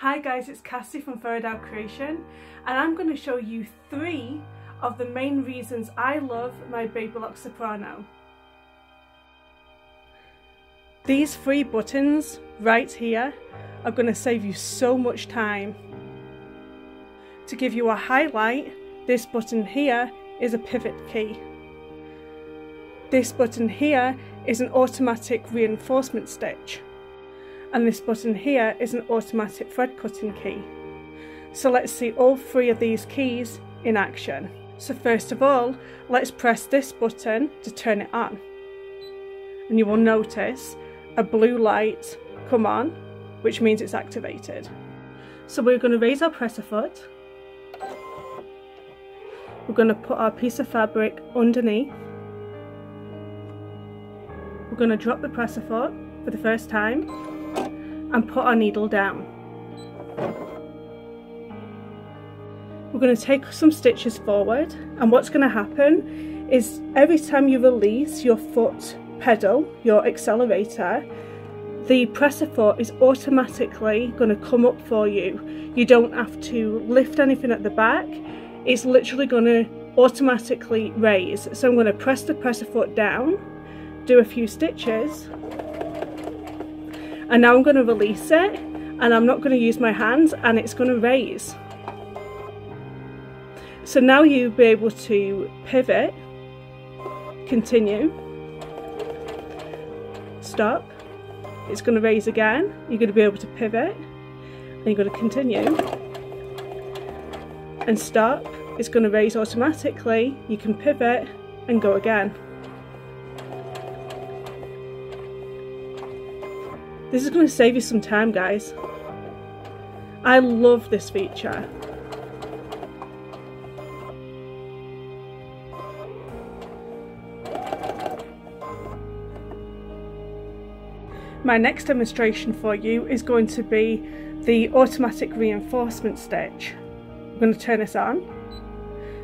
Hi guys, it's Cassie from Faodail Creation and I'm going to show you three of the main reasons I love my Baby Lock Soprano. These three buttons right here are going to save you so much time. To give you a highlight, this button here is a pivot key. This button here is an automatic reinforcement stitch and this button here is an automatic thread cutting key. So let's see all three of these keys in action. So first of all, let's press this button to turn it on. And you will notice a blue light come on, which means it's activated. So we're going to raise our presser foot. We're going to put our piece of fabric underneath. We're going to drop the presser foot for the first time and put our needle down. We're going to take some stitches forward and what's going to happen is every time you release your foot pedal, your accelerator, the presser foot is automatically going to come up for you. You don't have to lift anything at the back, it's literally going to automatically raise. So I'm going to press the presser foot down, do a few stitches and now I'm going to release it and I'm not going to use my hands and it's going to raise. So now you'll be able to pivot, continue, stop, it's going to raise again, you're going to be able to pivot and you're going to continue. And stop, it's going to raise automatically, you can pivot and go again. This is going to save you some time, guys. I love this feature. My next demonstration for you is going to be the automatic reinforcement stitch. I'm going to turn this on.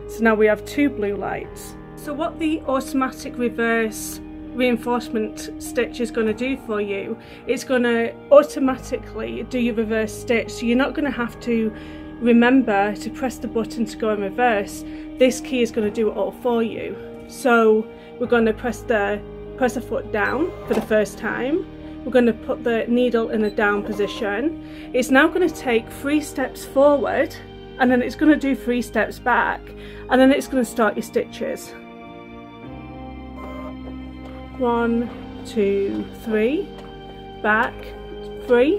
So now we have two blue lights. So what the automatic reverse reinforcement stitch is going to do for you. It's going to automatically do your reverse stitch so you're not going to have to remember to press the button to go in reverse. This key is going to do it all for you. So we're going to press the press the foot down for the first time. We're going to put the needle in a down position. It's now going to take three steps forward and then it's going to do three steps back and then it's going to start your stitches one, two, three, back, three,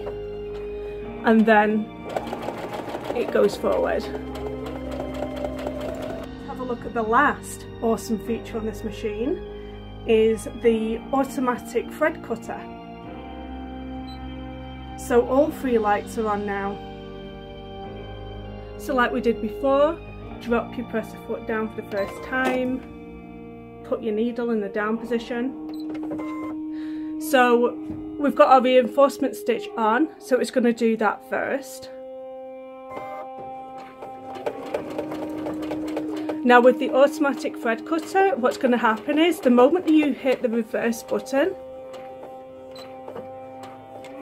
and then it goes forward. Have a look at the last awesome feature on this machine is the automatic thread cutter. So all three lights are on now. So like we did before, drop your presser foot down for the first time, put your needle in the down position. So we've got our reinforcement stitch on, so it's going to do that first. Now with the automatic thread cutter, what's going to happen is the moment you hit the reverse button,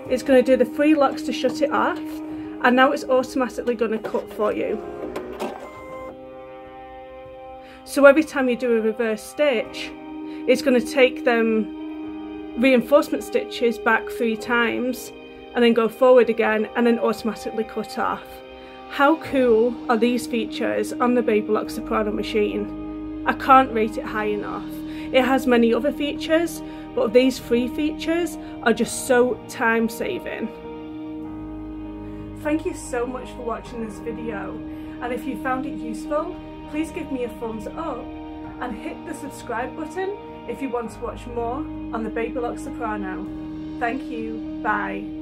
it's going to do the three locks to shut it off and now it's automatically going to cut for you. So every time you do a reverse stitch, it's going to take them reinforcement stitches back three times and then go forward again and then automatically cut off. How cool are these features on the Baby Lock Soprano machine? I can't rate it high enough. It has many other features, but these three features are just so time saving. Thank you so much for watching this video and if you found it useful, please give me a thumbs up and hit the subscribe button if you want to watch more on the Baby Lock Soprano. Thank you, bye.